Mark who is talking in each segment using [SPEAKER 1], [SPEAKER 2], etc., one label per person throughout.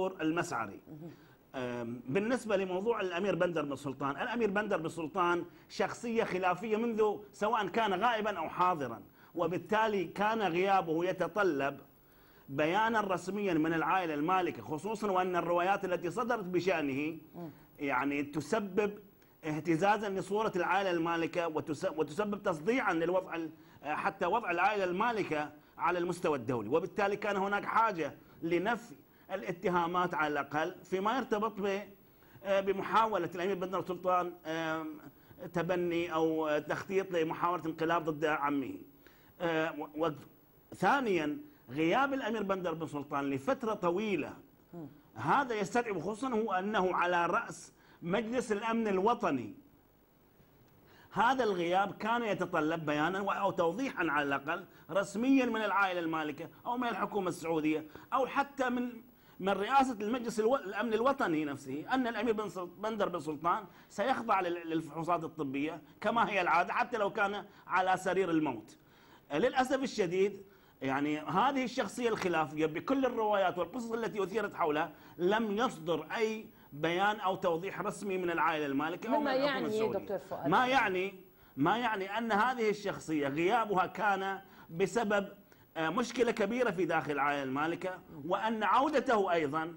[SPEAKER 1] المسعري. بالنسبة لموضوع الأمير بندر بن سلطان الأمير بندر بن سلطان شخصية خلافية منذ سواء كان غائبا أو حاضرا وبالتالي كان غيابه يتطلب بيانا رسميا من العائلة المالكة خصوصا وأن الروايات التي صدرت بشأنه يعني تسبب اهتزازا لصورة العائلة المالكة وتسبب تصديعا للوضع حتى وضع العائلة المالكة على المستوى الدولي. وبالتالي كان هناك حاجة لنفي الاتهامات على الأقل فيما يرتبط بمحاولة الأمير بندر سلطان تبني أو تخطيط لمحاولة انقلاب ضد عمه. ثانيا غياب الأمير بندر بن سلطان لفترة طويلة. هذا يستدعي خصوصا هو أنه على رأس مجلس الأمن الوطني. هذا الغياب كان يتطلب بيانا أو توضيحا على الأقل رسميا من العائلة المالكة أو من الحكومة السعودية أو حتى من من رئاسة المجلس الأمن الوطني نفسه أن الأمير بن بندر بن سلطان سيخضع للفحوصات الطبية كما هي العادة حتى لو كان على سرير الموت. للأسف الشديد يعني هذه الشخصية الخلافية بكل الروايات والقصص التي أثيرت حولها لم يصدر أي بيان أو توضيح رسمي من العائلة المالكة أو من
[SPEAKER 2] يعني دكتور فؤاد
[SPEAKER 1] ما يعني ما يعني أن هذه الشخصية غيابها كان بسبب مشكلة كبيرة في داخل العائله المالكه وأن عودته أيضا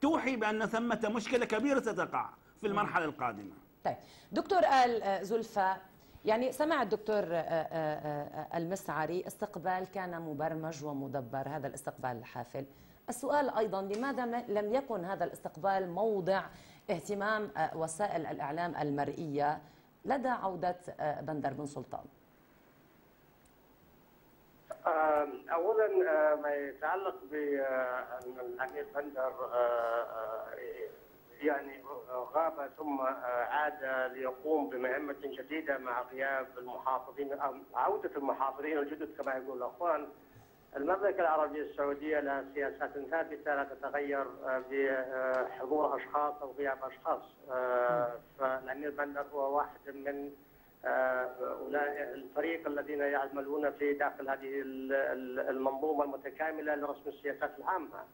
[SPEAKER 1] توحي بأن ثمة مشكلة كبيرة ستقع في المرحلة القادمة.
[SPEAKER 2] طيب. دكتور آل زلفى يعني سمع الدكتور المسعري استقبال كان مبرمج ومدبر هذا الاستقبال الحافل. السؤال أيضا لماذا لم يكن هذا الاستقبال موضع اهتمام وسائل الإعلام المرئية لدى عودة بندر بن سلطان؟
[SPEAKER 3] اولا ما يتعلق بان الامير بندر يعني غاب ثم عاد ليقوم بمهمة جديده مع غياب المحافظين أو عودة المحافظين الجدد كما يقول الأخوان. المملكة العربية السعودية لها سياسات ثابتة لا تتغير بحضور أشخاص أو غياب أشخاص. فالأمير بندر هو واحد من الفريق الذين يعملون في داخل هذه المنظومة المتكاملة لرسم السياسات العامة.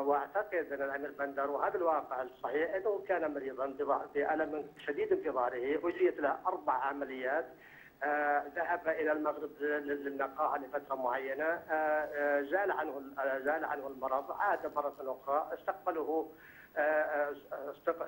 [SPEAKER 3] وأعتقد أن الأمير بندر وهذا الواقع الصحيح إنه كان مريضا بألم شديد في ظهره أجريت له أربع عمليات. آه ذهب إلى المغرب للنقاهة لفترة معينة. آه آه زال عنه زال عنه المرض عاد مرة أخرى استقبله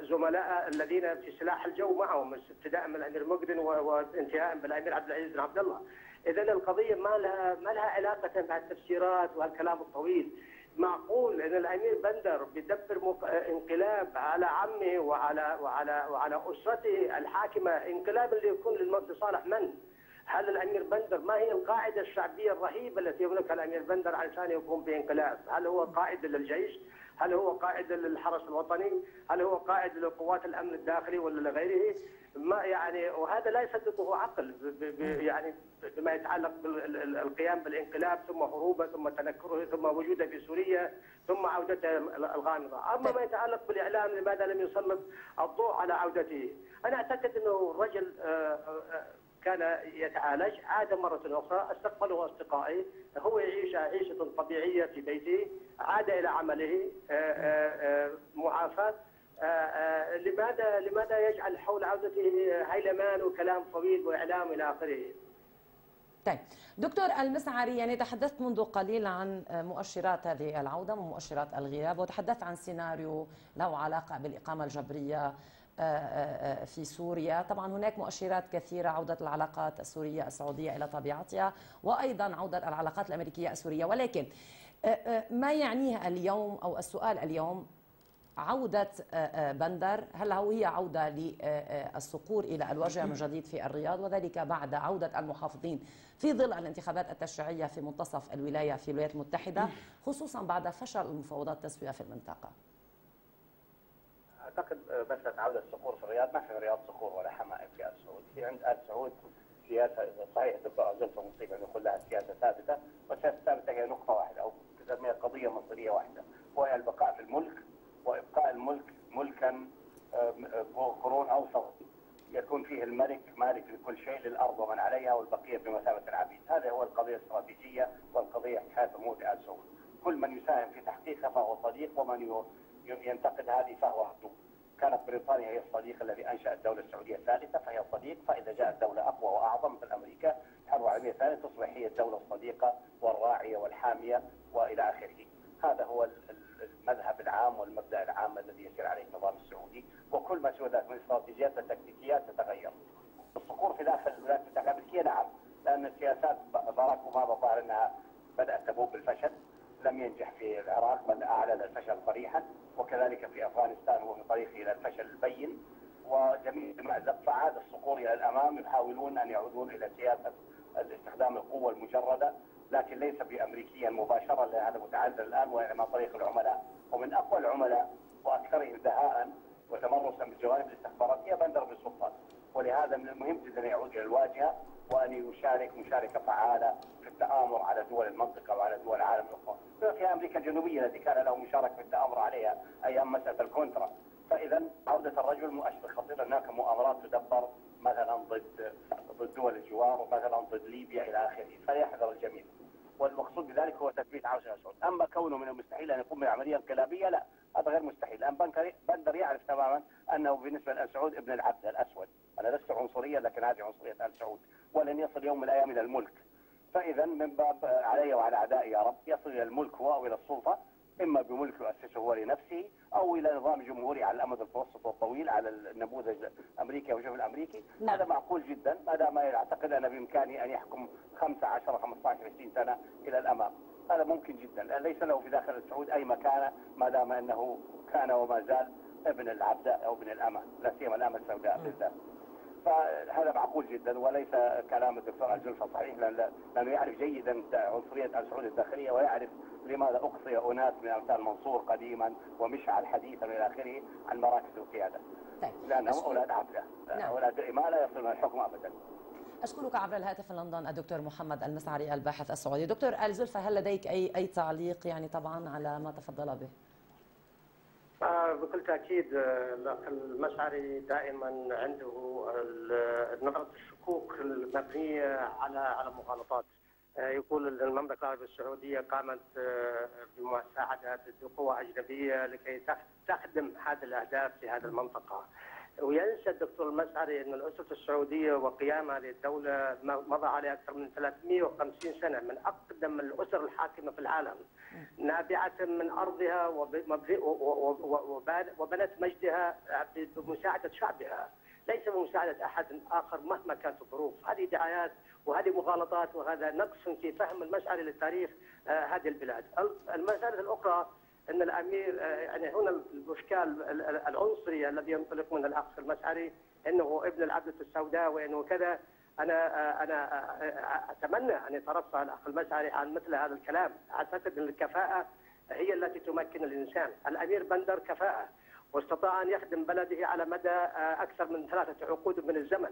[SPEAKER 3] زملاء الذين في سلاح الجو معهم ابتداء من الأمير مقدن وانتهاء بالامير عبد العزيز بن عبد الله اذا القضية ما لها ما لها علاقة مع التفسيرات والكلام الطويل معقول إن الأمير بندر بيدبر انقلاب على عمه وعلى وعلى وعلى أسرته الحاكمة انقلاب اللي يكون لصالح من؟ هل الأمير بندر ما هي القاعدة الشعبية الرهيبة التي يملكها الأمير بندر علشان يقوم بإنقلاب؟ هل هو قائد للجيش؟ هل هو قائد للحرس الوطني؟ هل هو قائد لقوات الأمن الداخلي ولا لغيره؟ ما يعني وهذا لا يصدقه عقل يعني بما يتعلق بالقيام بالانقلاب ثم هروبه ثم تنكره ثم وجوده في سوريا ثم عودته الغامضة، أما ما يتعلق بالإعلام لماذا لم يسلط الضوء على عودته؟ أنا أعتقد إنه الرجل كان يتعالج. عاد مرة أخرى استقبله أصدقائي هو يعيش عيشة طبيعية في بيته. عاد إلى عمله معافى لماذا لماذا يجعل حول عودته هيلمان وكلام طويل وإعلام إلى آخره؟
[SPEAKER 2] طيب دكتور المسعري يعني تحدثت منذ قليل عن مؤشرات هذه العودة ومؤشرات الغياب وتحدثت عن سيناريو له علاقة بالإقامة الجبرية. في سوريا. طبعا هناك مؤشرات كثيرة عودة العلاقات السورية السعودية إلى طبيعتها وأيضا عودة العلاقات الأمريكية السورية. ولكن ما يعنيه اليوم أو السؤال اليوم عودة بندر؟ هل هي عودة للصقور إلى الوجه من جديد في الرياض؟ وذلك بعد عودة المحافظين في ظل الانتخابات التشريعية في منتصف الولاية في الولايات المتحدة خصوصا بعد فشل المفاوضات التسوية في المنطقة.
[SPEAKER 4] أعتقد مساله عوده الصقور في الرياض. ما في الرياض صقور ولا حمائم في آل سعود، في عند آل سعود سياسة صحيح دكتور زلفه مصيبة يكون لها سياسة ثابتة، والسياسة الثابتة هي نقطة واحدة. أو تسميها قضية مصيرية واحدة، وهي البقاء في الملك. وإبقاء الملك ملكا قرون أوسط. يكون فيه الملك مالك لكل شيء للأرض ومن عليها والبقية بمثابه العبيد، هذا هو القضية الاستراتيجية والقضية حياه أمور آل سعود. كل من يساهم في تحقيقها فهو صديق ومن ينتقد هذه فهو كانت بريطانيا هي الصديق الذي أنشأ الدولة السعودية الثالثة فهي صديق فإذا جاءت دولة أقوى وأعظم مثل أمريكا الحرب العالميه الثانية تصبح هي الدولة الصديقة والراعية والحامية وإلى آخره. هذا هو ال- ال- المذهب العام والمبدأ العام الذي يسير عليه النظام السعودي وكل ما سوى ذلك من استراتيجيات وتكتيكيات تتغير. الصقور في داخل الولايات المتحدة الأمريكية نعم لأن سياسات ب- باراك أوباما ظهر أنها بدأت تبوء بالفشل لم ينجح في العراق بل أعلن الفشل صريحا وكذلك في أفغانستان هو في طريقه إلى الفشل البين. وجميع المأزق فعاد الصقور إلى الأمام يحاولون أن يعودون إلى سياسة استخدام القوة المجردة لكن ليس بامريكيا مباشرة لأن هذا متعذر الآن وإنما طريق العملاء. ومن أقوى العملاء وأكثرهم دهاء وتمرسا بالجوانب الاستخباراتية بندر بن سلطان. ولهذا من المهم جدا أن يعود إلى الواجهة وأن يشارك مشاركة فعالة في التآمر على دول المنطقة وعلى دول العالم الأخرى، بما فيها أمريكا الجنوبية التي كان له مشاركة في التآمر عليها أيام مسألة الكونترا، فإذا عودة الرجل مؤشر خطير. هناك مؤامرات تدبر مثلا ضد ضد دول الجوار ومثلا ضد ليبيا إلى آخره، فليحذر الجميع. والمقصود بذلك هو تثبيت عاوز سعود، أما كونه من المستحيل أن يقوم بعمليه انقلابيه لا، هذا غير مستحيل، بنكر- بندر يعرف تماما أنه بالنسبة لأل سعود ابن العبد الأسود، أنا لست عنصريا لكن هذه عنصرية أل سعود، ولن يصل يوم من الأيام إلى الملك. فإذا من باب علي وعلى أعدائي يا رب يصل إلى الملك هو أو إلى السلطة إما بملك يؤسسه هو لنفسه أو إلى نظام جمهوري على الأمد المتوسط والطويل على النموذج الأمريكي والجبل الأمريكي.
[SPEAKER 2] نعم.
[SPEAKER 4] هذا معقول جدا ما دام يعتقد ان بامكانه أن يحكم 15 15 20 سنة إلى الأمام. هذا ممكن جدا ليس له في داخل السعود أي مكانة ما دام أنه كان وما زال ابن العبد أو ابن الأمة لا سيما الأمة السوداء بالذات. فهذا معقول جدا وليس كلام الدكتور الجلفة صحيح لأن- لأنه يعرف جيدا عنصرية السعود الداخلية ويعرف لماذا أقصي أناس من أمثال منصور قديما ومشعل حديثا إلى آخره عن مراكز القيادة.
[SPEAKER 2] طيب
[SPEAKER 4] لانهم
[SPEAKER 2] أشكر-
[SPEAKER 4] أولاد عبده.
[SPEAKER 2] نعم.
[SPEAKER 4] أولاد اماء لا يصلون الحكم ابدا.
[SPEAKER 2] أشكرك عبر الهاتف من لندن الدكتور محمد المسعري الباحث السعودي. دكتور آل زلفى هل لديك أي أي تعليق يعني طبعا على ما تفضل به؟
[SPEAKER 3] بكل تأكيد آه، المشعري دائما عنده نظرة الشكوك المبنية على على مغالطات. آه، يقول أن المملكة العربية السعودية قامت آه، بمساعدة قوى أجنبية لكي تخ- تخدم هذه الأهداف في هذه المنطقة. وينسى الدكتور المسعري أن الأسرة السعودية وقيامها للدولة م- مضى عليه أكثر من 350 سنة من أقدم الأسر الحاكمة في العالم. نابعة من وبان- وبنت مجدها بمساعدة شعبها. ليس بمساعدة أحد آخر مهما كانت الظروف. هذه دعايات وهذه مغالطات وهذا نقص في فهم المشعري للتاريخ آه، هذه البلاد. المسألة الأخرى أن الأمير آه، يعني هنا الإشكال ال- ال- العنصري الذي ينطلق من الأخ المشعري أنه ابن العبدة السوداء وأنه كذا. أنا آه، أنا آه، أتمنى أن يترفع الأخ المشعري عن مثل هذا الكلام. أعتقد أن الكفاءة هي التي تمكن الإنسان. الأمير بندر كفاءة. واستطاع أن يخدم بلده على مدى آه، أكثر من ثلاثة عقود من الزمن.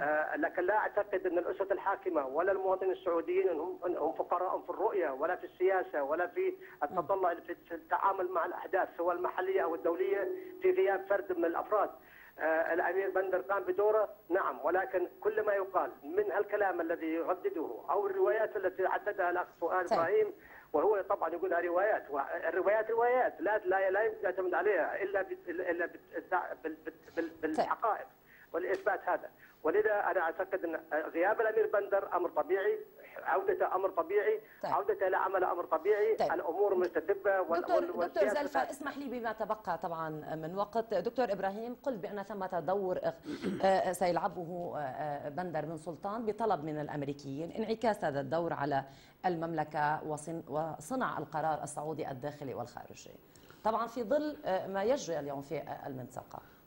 [SPEAKER 3] آه، لكن لا أعتقد أن الأسرة الحاكمة ولا المواطنين السعوديين أنهم فقراء في الرؤية ولا في السياسة ولا في التطلع في التعامل مع الأحداث سواء المحلية أو الدولية في غياب فرد من الأفراد. آه، الأمير بندر قام بدوره نعم ولكن كل ما يقال من هالكلام الذي يردده أو الروايات التي عددها الأخ فؤاد
[SPEAKER 2] طيب.
[SPEAKER 3] إبراهيم وهو طبعا يقولها روايات والروايات روايات لا لا لا يمكن يعتمد عليها إلا إلا بال- بالحقائق والإثبات هذا. ولذا أنا أعتقد أن غياب الأمير بندر أمر طبيعي. عودته أمر طبيعي
[SPEAKER 2] طيب.
[SPEAKER 3] عودته إلى عمل أمر طبيعي.
[SPEAKER 2] طيب.
[SPEAKER 3] الأمور مستتبة وال-
[SPEAKER 2] دكتور دكتور زلفى اسمح لي بما تبقى طبعا من وقت. دكتور إبراهيم قلت بأن ثمة دور آه، سيلعبه آه، بندر بن سلطان بطلب من الأمريكيين انعكاس هذا الدور على المملكة وصن- وصنع القرار السعودي الداخلي والخارجي. طبعا في ظل آه، ما يجري اليوم في المنطقة.
[SPEAKER 1] آه،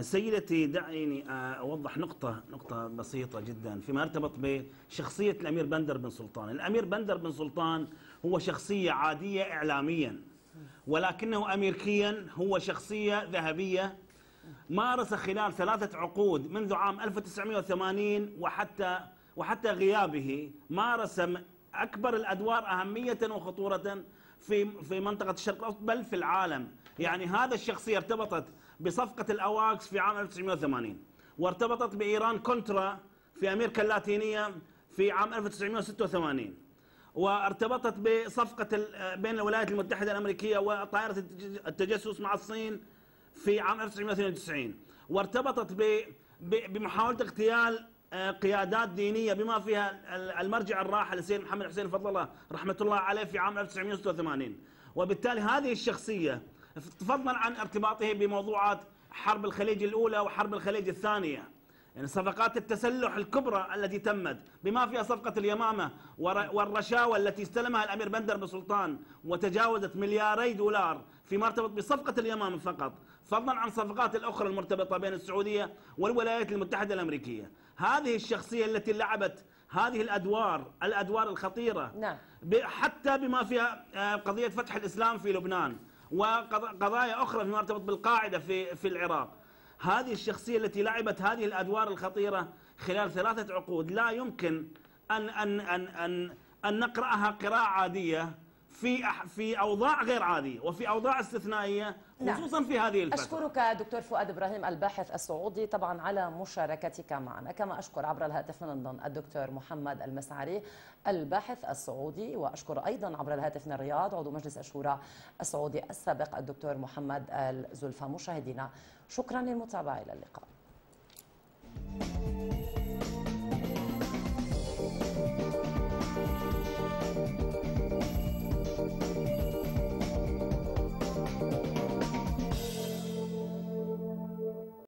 [SPEAKER 1] سيدتي دعيني آه، أوضح نقطة نقطة بسيطة جدا فيما يرتبط بشخصية الأمير بندر بن سلطان. الأمير بندر بن سلطان هو شخصية عادية إعلاميا ولكنه أمريكيا هو شخصية ذهبية مارس خلال ثلاثة عقود منذ عام 1980 وحتى وحتى غيابه مارس أكبر الأدوار أهمية وخطورة في في منطقة الشرق الأوسط بل في العالم. يعني هذا الشخصية ارتبطت بصفقة الأواكس في عام 1980 وارتبطت بإيران كونترا في أمريكا اللاتينية في عام 1986 وارتبطت بصفقة بين الولايات المتحدة الأمريكية وطائرة التج- التجسس مع الصين في عام 1992 وارتبطت بمحاولة اغتيال آه، قيادات دينية بما فيها ال- المرجع الراحل السيد محمد حسين فضل الله رحمة الله عليه في عام 1986 وبالتالي هذه الشخصية فضلا عن ارتباطه بموضوعات حرب الخليج الأولى وحرب الخليج الثانية. يعني صفقات التسلح الكبرى التي تمت بما فيها صفقة اليمامة والرشاوى التي استلمها الأمير بندر بسلطان وتجاوزت ملياري دولار فيما ارتبط بصفقة اليمامة فقط. فضلا عن الصفقات الأخرى المرتبطة بين السعودية والولايات المتحدة الأمريكية. هذه الشخصية التي لعبت هذه الأدوار الأدوار الخطيرة
[SPEAKER 2] نعم.
[SPEAKER 1] حتى بما فيها آه، قضية فتح الإسلام في لبنان. وقضايا أخرى فيما يرتبط بالقاعدة في في العراق. هذه الشخصية التي لعبت هذه الأدوار الخطيرة خلال ثلاثة عقود لا يمكن أن أن أن أن, أن نقرأها قراءة عادية في أح- في أوضاع غير عادية وفي أوضاع استثنائية
[SPEAKER 2] نعم.
[SPEAKER 1] خصوصا في هذه الفترة.
[SPEAKER 2] أشكرك دكتور فؤاد إبراهيم الباحث السعودي طبعا على مشاركتك معنا. كما أشكر عبر الهاتف من لندن الدكتور محمد المسعري الباحث السعودي وأشكر أيضا عبر الهاتف من الرياض عضو مجلس الشورى السعودي السابق الدكتور محمد الزلفى. مشاهدينا شكرا للمتابعة إلى اللقاء.